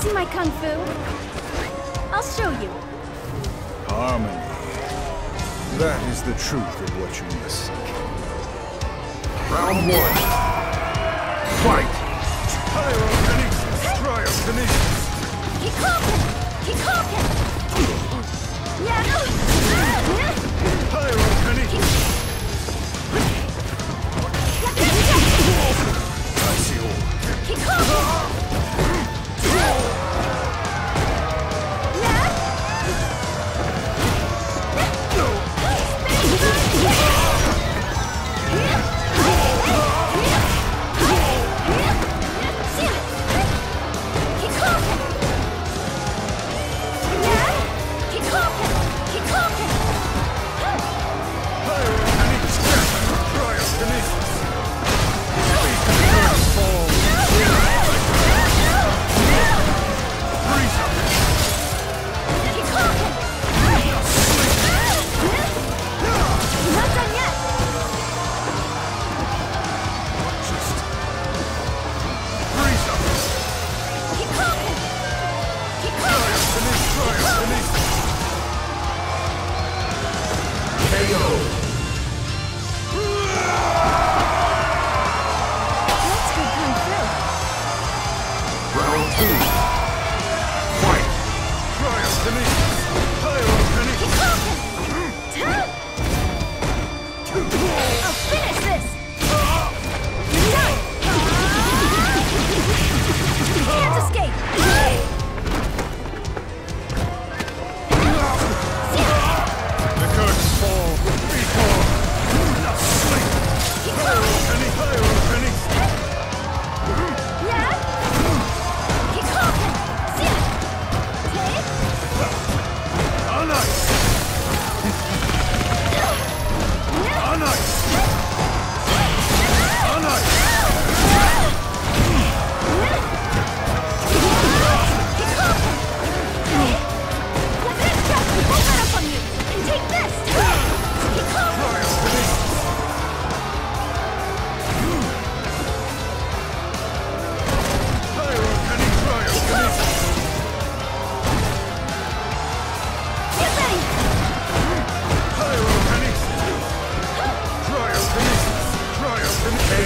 see my kung fu? I'll show you. Harmony. That is the truth of what you must. Round one. Fight! Pyrokinesis! Kikoken! Kikoken! Yeah!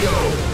go!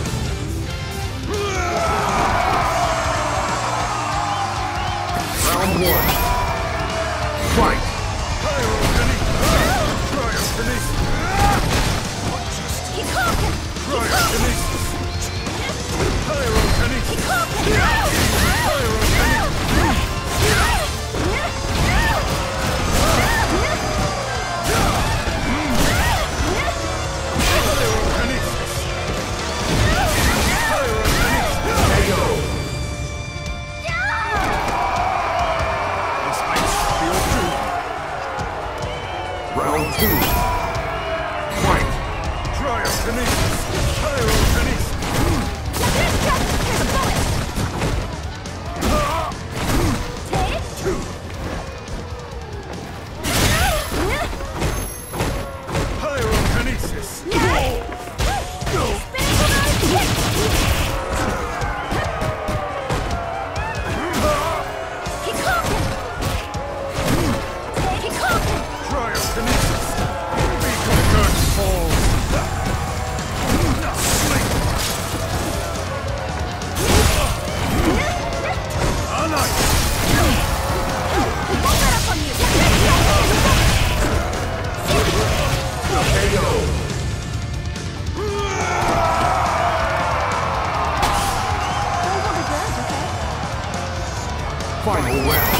Denise! Pyro Denise! well.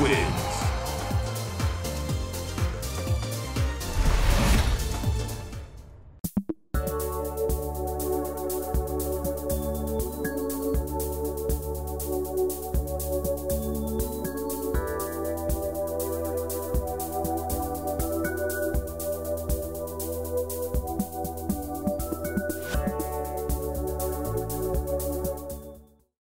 Wins.